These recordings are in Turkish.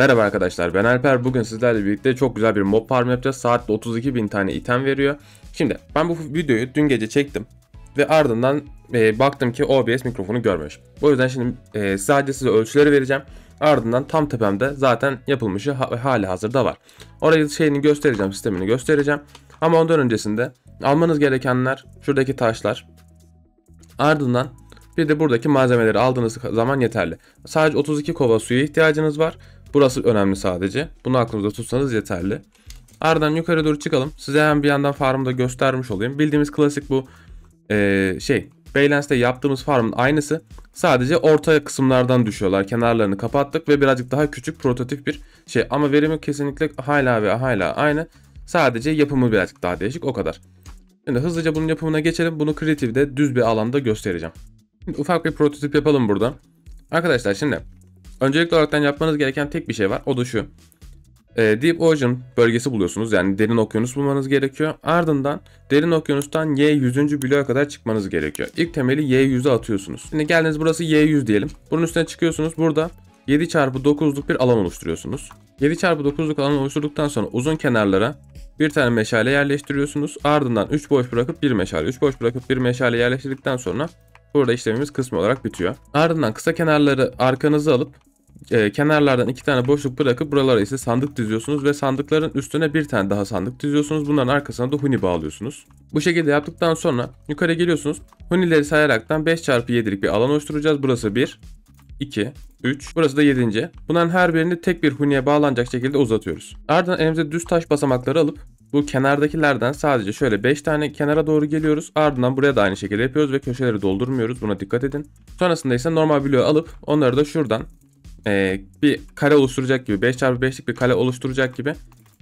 Merhaba arkadaşlar ben Alper bugün sizlerle birlikte çok güzel bir mob farm yapacağız. Saatte 32 bin tane item veriyor. Şimdi ben bu videoyu dün gece çektim. Ve ardından e, baktım ki OBS mikrofonu görmüyor. O yüzden şimdi e, sadece size ölçüleri vereceğim. Ardından tam tepemde zaten yapılmışı ha, hali hazırda var. Orayı şeyini göstereceğim sistemini göstereceğim. Ama ondan öncesinde almanız gerekenler şuradaki taşlar. Ardından bir de buradaki malzemeleri aldığınız zaman yeterli. Sadece 32 kova suya ihtiyacınız var. Burası önemli sadece. Bunu aklınızda tutsanız yeterli. Ardından yukarı doğru çıkalım. Size hem bir yandan farmı da göstermiş olayım. Bildiğimiz klasik bu ee, şey Baylance'de yaptığımız farmın aynısı. Sadece orta kısımlardan düşüyorlar. Kenarlarını kapattık ve birazcık daha küçük prototip bir şey. Ama verimi kesinlikle hala ve hala aynı. Sadece yapımı birazcık daha değişik o kadar. Şimdi hızlıca bunun yapımına geçelim. Bunu Creative'de düz bir alanda göstereceğim. Şimdi ufak bir prototip yapalım burada. Arkadaşlar şimdi öncelikli olarak yapmanız gereken tek bir şey var. O da şu. E, Deep Ocean bölgesi buluyorsunuz. Yani derin okyanus bulmanız gerekiyor. Ardından derin okyanustan Y100. bloğa kadar çıkmanız gerekiyor. İlk temeli Y100'e atıyorsunuz. Şimdi geldiniz burası Y100 diyelim. Bunun üstüne çıkıyorsunuz. Burada 7 çarpı 9'luk bir alan oluşturuyorsunuz. 7 çarpı 9'luk alan oluşturduktan sonra uzun kenarlara bir tane meşale yerleştiriyorsunuz. Ardından 3 boş bırakıp bir meşale, 3 boş bırakıp bir meşale yerleştirdikten sonra burada işlemimiz kısmı olarak bitiyor. Ardından kısa kenarları arkanızı alıp e, kenarlardan iki tane boşluk bırakıp buralara ise sandık diziyorsunuz ve sandıkların üstüne bir tane daha sandık diziyorsunuz. Bunların arkasına da huni bağlıyorsunuz. Bu şekilde yaptıktan sonra yukarı geliyorsunuz. Hunileri sayaraktan 5 çarpı 7'lik bir alan oluşturacağız. Burası 1, 2, 3. Burası da 7. Bunların her birini tek bir huniye bağlanacak şekilde uzatıyoruz. Ardından elimize düz taş basamakları alıp bu kenardakilerden sadece şöyle 5 tane kenara doğru geliyoruz. Ardından buraya da aynı şekilde yapıyoruz ve köşeleri doldurmuyoruz. Buna dikkat edin. Sonrasında ise normal bloğu alıp onları da şuradan e, bir kare oluşturacak gibi 5x5'lik bir kare oluşturacak gibi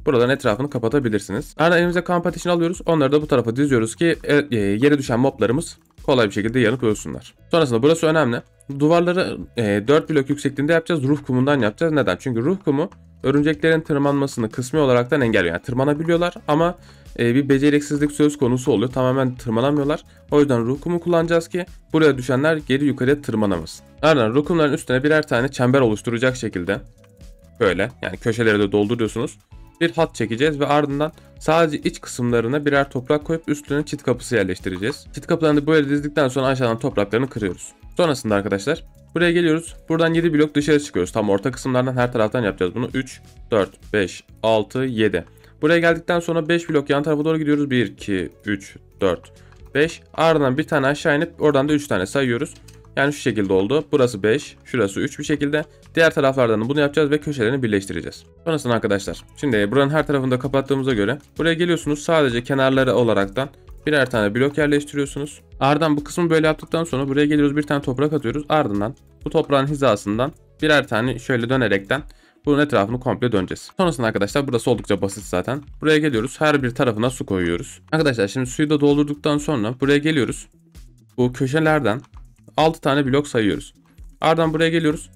buraların etrafını kapatabilirsiniz. Ardından elimize competition alıyoruz. Onları da bu tarafa diziyoruz ki e, e, yere düşen moblarımız kolay bir şekilde yanıp ölsünler. Sonrasında burası önemli. Duvarları e, 4 blok yüksekliğinde yapacağız. Ruh kumundan yapacağız. Neden? Çünkü ruh kumu örümceklerin tırmanmasını kısmi olaraktan engelliyor. Yani tırmanabiliyorlar ama e, bir beceriksizlik söz konusu oluyor. Tamamen tırmanamıyorlar. O yüzden ruh kumu kullanacağız ki buraya düşenler geri yukarıya tırmanamasın. Ardından ruh kumların üstüne birer tane çember oluşturacak şekilde böyle yani köşeleri de dolduruyorsunuz. Bir hat çekeceğiz ve ardından sadece iç kısımlarına birer toprak koyup üstüne çit kapısı yerleştireceğiz. Çit kapılarını böyle dizdikten sonra aşağıdan topraklarını kırıyoruz. Sonrasında arkadaşlar buraya geliyoruz. Buradan 7 blok dışarı çıkıyoruz. Tam orta kısımlardan her taraftan yapacağız bunu. 3, 4, 5, 6, 7. Buraya geldikten sonra 5 blok yan tarafa doğru gidiyoruz. 1, 2, 3, 4, 5. Ardından bir tane aşağı inip oradan da 3 tane sayıyoruz. Yani şu şekilde oldu. Burası 5, şurası 3 bir şekilde. Diğer taraflardan bunu yapacağız ve köşelerini birleştireceğiz. Sonrasında arkadaşlar. Şimdi buranın her tarafını da kapattığımıza göre buraya geliyorsunuz. Sadece kenarları olaraktan birer tane blok yerleştiriyorsunuz. Ardından bu kısmı böyle yaptıktan sonra buraya geliyoruz bir tane toprak atıyoruz. Ardından bu toprağın hizasından birer tane şöyle dönerekten bunun etrafını komple döneceğiz. Sonrasında arkadaşlar burası oldukça basit zaten. Buraya geliyoruz. Her bir tarafına su koyuyoruz. Arkadaşlar şimdi suyu da doldurduktan sonra buraya geliyoruz. Bu köşelerden 6 tane blok sayıyoruz. Ardından buraya geliyoruz.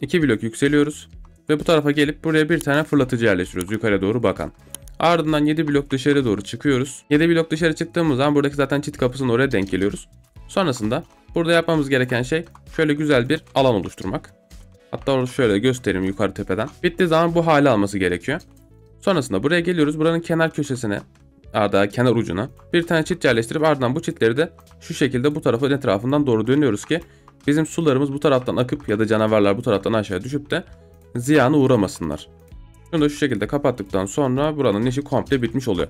2 blok yükseliyoruz. Ve bu tarafa gelip buraya bir tane fırlatıcı yerleştiriyoruz yukarıya doğru bakan. Ardından 7 blok dışarı doğru çıkıyoruz. 7 blok dışarı çıktığımız zaman buradaki zaten çit kapısının oraya denk geliyoruz. Sonrasında burada yapmamız gereken şey şöyle güzel bir alan oluşturmak. Hatta orada şöyle göstereyim yukarı tepeden. Bittiği zaman bu hale alması gerekiyor. Sonrasında buraya geliyoruz. Buranın kenar köşesine da kenar ucuna bir tane çit yerleştirip ardından bu çitleri de şu şekilde bu tarafa etrafından doğru dönüyoruz ki bizim sularımız bu taraftan akıp ya da canavarlar bu taraftan aşağı düşüp de ziyanı uğramasınlar. Şunu da şu şekilde kapattıktan sonra buranın işi komple bitmiş oluyor.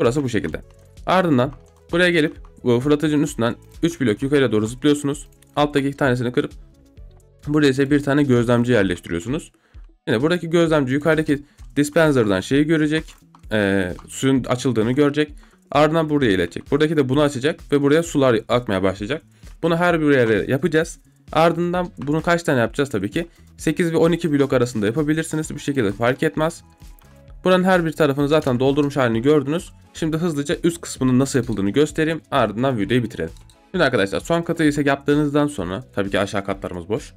Burası bu şekilde. Ardından buraya gelip bu fırlatıcının üstünden 3 blok yukarıya doğru zıplıyorsunuz. Alttaki iki tanesini kırıp buraya ise bir tane gözlemci yerleştiriyorsunuz. Yine buradaki gözlemci yukarıdaki dispenser'dan şeyi görecek. E, suyun açıldığını görecek. Ardından buraya iletecek. Buradaki de bunu açacak ve buraya sular akmaya başlayacak. Bunu her bir yere yapacağız. Ardından bunu kaç tane yapacağız tabii ki. 8 ve 12 blok arasında yapabilirsiniz. Bir şekilde fark etmez. Buranın her bir tarafını zaten doldurmuş halini gördünüz. Şimdi hızlıca üst kısmının nasıl yapıldığını göstereyim. Ardından videoyu bitirelim. Şimdi arkadaşlar son katı ise yaptığınızdan sonra tabii ki aşağı katlarımız boş.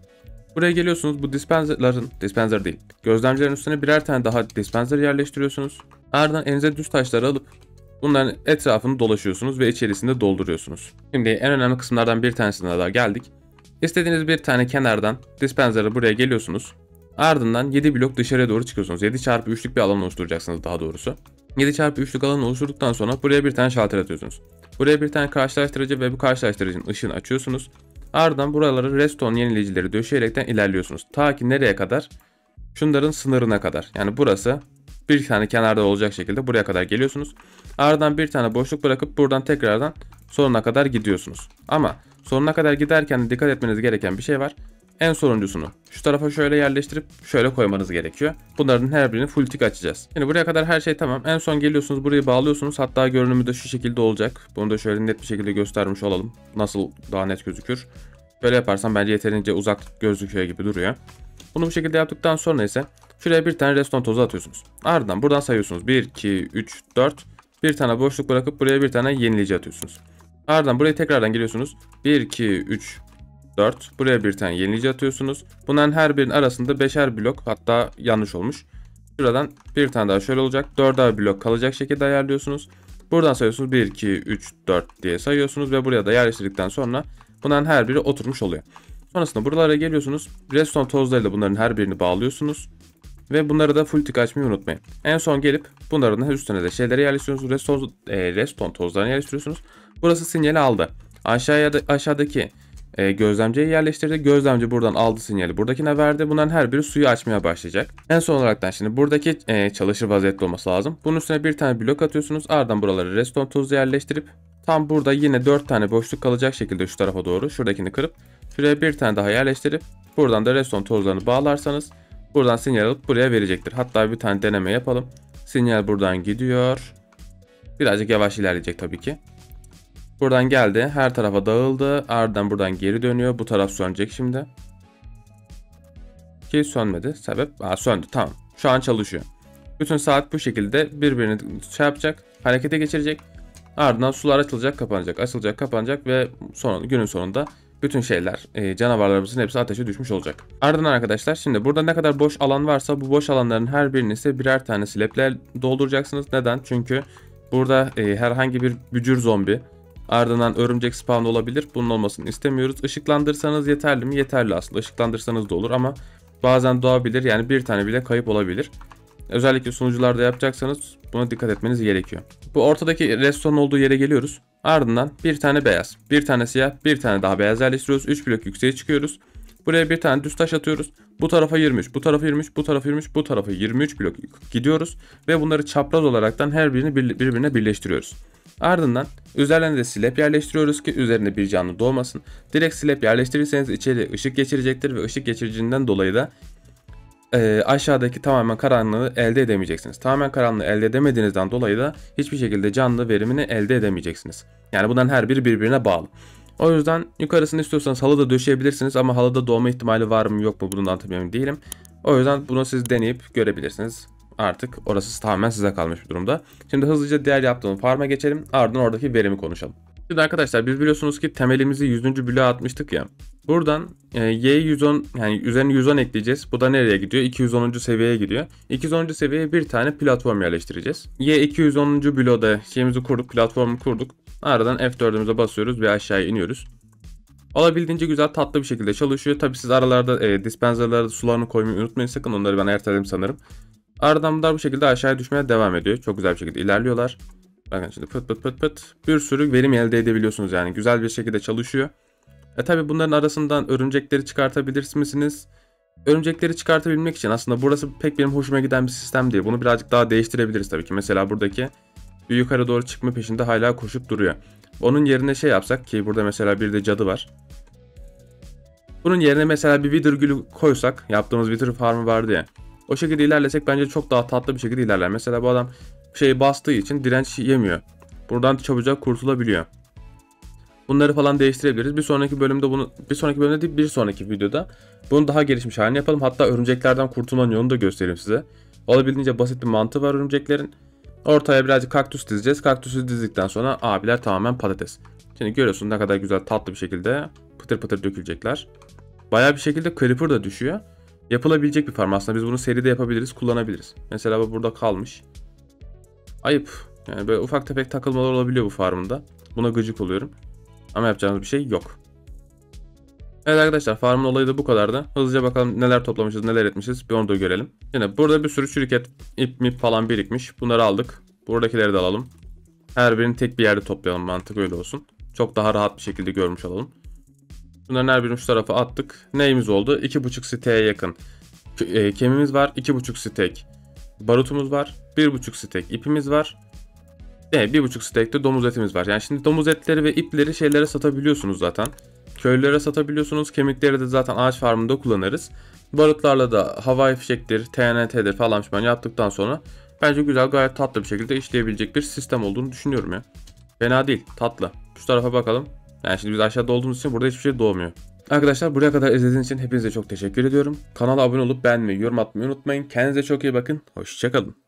Buraya geliyorsunuz bu dispenserların, dispenser değil, gözlemcilerin üstüne birer tane daha dispenser yerleştiriyorsunuz. Ardından elinize düz taşları alıp bunların etrafını dolaşıyorsunuz ve içerisinde dolduruyorsunuz. Şimdi en önemli kısımlardan bir tanesine daha geldik. İstediğiniz bir tane kenardan dispenser'ı buraya geliyorsunuz. Ardından 7 blok dışarıya doğru çıkıyorsunuz. 7 çarpı 3'lük bir alan oluşturacaksınız daha doğrusu. 7 çarpı 3'lük alan oluşturduktan sonra buraya bir tane şalter atıyorsunuz. Buraya bir tane karşılaştırıcı ve bu karşılaştırıcının ışığını açıyorsunuz. Ardından buraları redstone yenileyicileri döşeyerekten ilerliyorsunuz. Ta ki nereye kadar? Şunların sınırına kadar. Yani burası bir tane kenarda olacak şekilde buraya kadar geliyorsunuz. Ardından bir tane boşluk bırakıp buradan tekrardan sonuna kadar gidiyorsunuz. Ama sonuna kadar giderken dikkat etmeniz gereken bir şey var. En sonuncusunu şu tarafa şöyle yerleştirip şöyle koymanız gerekiyor. Bunların her birini full tick açacağız. Şimdi buraya kadar her şey tamam. En son geliyorsunuz burayı bağlıyorsunuz. Hatta görünümü de şu şekilde olacak. Bunu da şöyle net bir şekilde göstermiş olalım. Nasıl daha net gözükür. Böyle yaparsam bence yeterince uzak gözüküyor gibi duruyor. Bunu bu şekilde yaptıktan sonra ise şuraya bir tane redstone tozu atıyorsunuz. Ardından buradan sayıyorsunuz. 1, 2, 3, 4. Bir tane boşluk bırakıp buraya bir tane yenileyici atıyorsunuz. Ardından buraya tekrardan geliyorsunuz. 1, 2, 3, 4. Buraya bir tane yenileyici atıyorsunuz. Bunların her birinin arasında beşer blok hatta yanlış olmuş. Şuradan bir tane daha şöyle olacak. Dörder blok kalacak şekilde ayarlıyorsunuz. Buradan sayıyorsunuz 1, 2, 3, 4 diye sayıyorsunuz ve buraya da yerleştirdikten sonra bunların her biri oturmuş oluyor. Sonrasında buralara geliyorsunuz. Redstone tozlarıyla bunların her birini bağlıyorsunuz. Ve bunları da full tick açmayı unutmayın. En son gelip bunların üstüne de şeyleri yerleştiriyorsunuz. Redstone, e, redstone tozlarını yerleştiriyorsunuz. Burası sinyali aldı. Aşağıya da, aşağıdaki e, gözlemciyi yerleştirdi. Gözlemci buradan aldı sinyali buradakine verdi. Bunların her biri suyu açmaya başlayacak. En son olaraktan şimdi buradaki e, çalışır vaziyette olması lazım. Bunun üstüne bir tane blok atıyorsunuz. Ardından buraları redstone tozu yerleştirip tam burada yine 4 tane boşluk kalacak şekilde şu tarafa doğru şuradakini kırıp şuraya bir tane daha yerleştirip buradan da redstone tozlarını bağlarsanız buradan sinyal alıp buraya verecektir. Hatta bir tane deneme yapalım. Sinyal buradan gidiyor. Birazcık yavaş ilerleyecek tabii ki. Buradan geldi. Her tarafa dağıldı. Ardından buradan geri dönüyor. Bu taraf sönecek şimdi. Ki sönmedi. Sebep? Aa, söndü. Tamam. Şu an çalışıyor. Bütün saat bu şekilde birbirini şey yapacak. Harekete geçirecek. Ardından sular açılacak, kapanacak, açılacak, kapanacak ve son, günün sonunda bütün şeyler, e, canavarlarımızın hepsi ateşe düşmüş olacak. Ardından arkadaşlar şimdi burada ne kadar boş alan varsa bu boş alanların her birini ise birer tane slepler dolduracaksınız. Neden? Çünkü burada e, herhangi bir bücür zombi ardından örümcek spawn olabilir. Bunun olmasını istemiyoruz. Işıklandırsanız yeterli mi? Yeterli aslında. Işıklandırsanız da olur ama bazen doğabilir. Yani bir tane bile kayıp olabilir. Özellikle sunucularda yapacaksanız buna dikkat etmeniz gerekiyor. Bu ortadaki redstone olduğu yere geliyoruz. Ardından bir tane beyaz, bir tane siyah, bir tane daha beyaz yerleştiriyoruz. 3 blok yükseğe çıkıyoruz. Buraya bir tane düz taş atıyoruz. Bu tarafa 23, bu tarafa 23, bu tarafa 23, bu tarafa 23 blok gidiyoruz. Ve bunları çapraz olaraktan her birini birbirine birleştiriyoruz. Ardından üzerlerine de slab yerleştiriyoruz ki üzerinde bir canlı doğmasın. Direkt slab yerleştirirseniz içeri ışık geçirecektir ve ışık geçiricinden dolayı da e, aşağıdaki tamamen karanlığı elde edemeyeceksiniz. Tamamen karanlığı elde edemediğinizden dolayı da hiçbir şekilde canlı verimini elde edemeyeceksiniz. Yani bunların her biri birbirine bağlı. O yüzden yukarısını istiyorsanız halıda döşeyebilirsiniz ama halıda doğma ihtimali var mı yok mu bundan tabii emin değilim. O yüzden bunu siz deneyip görebilirsiniz. Artık orası tamamen size kalmış bir durumda. Şimdi hızlıca diğer yaptığım farm'a geçelim. Ardından oradaki verimi konuşalım. Şimdi arkadaşlar biz biliyorsunuz ki temelimizi 100. bloğa atmıştık ya. Buradan e, Y110 yani üzerine 110 ekleyeceğiz. Bu da nereye gidiyor? 210. seviyeye gidiyor. 210. seviyeye bir tane platform yerleştireceğiz. Y210. bloğda şeyimizi kurduk, platformu kurduk. Aradan F4'ümüze basıyoruz ve aşağıya iniyoruz. Olabildiğince güzel tatlı bir şekilde çalışıyor. Tabi siz aralarda e, dispenserlara sularını koymayı unutmayın sakın. Onları ben erteledim sanırım. Bunlar bu şekilde aşağıya düşmeye devam ediyor. Çok güzel bir şekilde ilerliyorlar. Bakın şimdi pıt pıt pıt pıt bir sürü verim elde edebiliyorsunuz yani. Güzel bir şekilde çalışıyor. E tabi bunların arasından örümcekleri çıkartabilir misiniz? Örümcekleri çıkartabilmek için aslında burası pek benim hoşuma giden bir sistem değil. Bunu birazcık daha değiştirebiliriz tabii ki. Mesela buradaki yukarı doğru çıkma peşinde hala koşup duruyor. Onun yerine şey yapsak ki burada mesela bir de cadı var. Bunun yerine mesela bir Wither gülü koysak yaptığımız Wither farmı vardı ya. O şekilde ilerlesek bence çok daha tatlı bir şekilde ilerler. Mesela bu adam şey bastığı için direnç yemiyor. Buradan çabucak kurtulabiliyor. Bunları falan değiştirebiliriz. Bir sonraki bölümde bunu bir sonraki bölümde değil bir sonraki videoda bunu daha gelişmiş halini yapalım. Hatta örümceklerden kurtulmanın yolunu da göstereyim size. Olabildiğince basit bir mantığı var örümceklerin. Ortaya birazcık kaktüs dizeceğiz. Kaktüsü dizdikten sonra abiler tamamen patates. Şimdi görüyorsun ne kadar güzel tatlı bir şekilde pıtır pıtır dökülecekler. Bayağı bir şekilde creeper da düşüyor. Yapılabilecek bir farm aslında biz bunu seride yapabiliriz kullanabiliriz. Mesela bu burada kalmış. Ayıp. Yani böyle ufak tefek takılmalar olabiliyor bu farmında. Buna gıcık oluyorum. Ama yapacağımız bir şey yok. Evet arkadaşlar farmın olayı da bu kadardı. Hızlıca bakalım neler toplamışız neler etmişiz bir onu da görelim. Yine burada bir sürü şirket ip mip falan birikmiş. Bunları aldık. Buradakileri de alalım. Her birini tek bir yerde toplayalım mantık öyle olsun. Çok daha rahat bir şekilde görmüş olalım. Bunların her birini şu tarafa attık. Neyimiz oldu? 2.5 siteye yakın. e, kemimiz var. 2.5 stek. Barutumuz var. 1.5 stek ipimiz var. Evet 1.5 stekte domuz etimiz var. Yani şimdi domuz etleri ve ipleri şeylere satabiliyorsunuz zaten. Köylülere satabiliyorsunuz. Kemikleri de zaten ağaç farmında kullanırız. Barutlarla da havai fişektir, TNT'dir falan filan yaptıktan sonra bence güzel gayet tatlı bir şekilde işleyebilecek bir sistem olduğunu düşünüyorum ya. Fena değil tatlı. Şu tarafa bakalım. Yani şimdi biz aşağıda olduğumuz için burada hiçbir şey doğmuyor. Arkadaşlar buraya kadar izlediğiniz için hepinize çok teşekkür ediyorum. Kanala abone olup beğenmeyi, yorum atmayı unutmayın. Kendinize çok iyi bakın. Hoşçakalın.